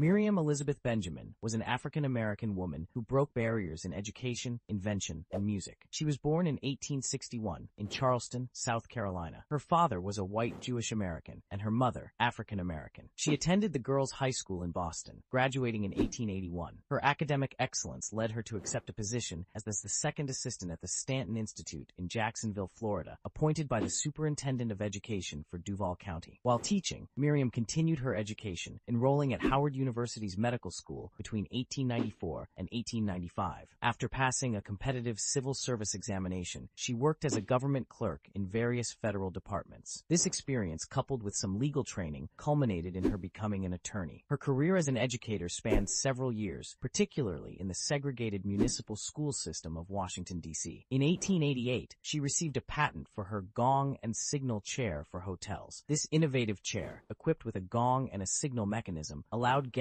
Miriam Elizabeth Benjamin was an African-American woman who broke barriers in education, invention, and music. She was born in 1861 in Charleston, South Carolina. Her father was a white Jewish American and her mother African-American. She attended the Girls High School in Boston, graduating in 1881. Her academic excellence led her to accept a position as the second assistant at the Stanton Institute in Jacksonville, Florida, appointed by the Superintendent of Education for Duval County. While teaching, Miriam continued her education, enrolling at Howard University's medical school between 1894 and 1895. After passing a competitive civil service examination, she worked as a government clerk in various federal departments. This experience, coupled with some legal training, culminated in her becoming an attorney. Her career as an educator spanned several years, particularly in the segregated municipal school system of Washington, D.C. In 1888, she received a patent for her gong and signal chair for hotels. This innovative chair, equipped with a gong and a signal mechanism, allowed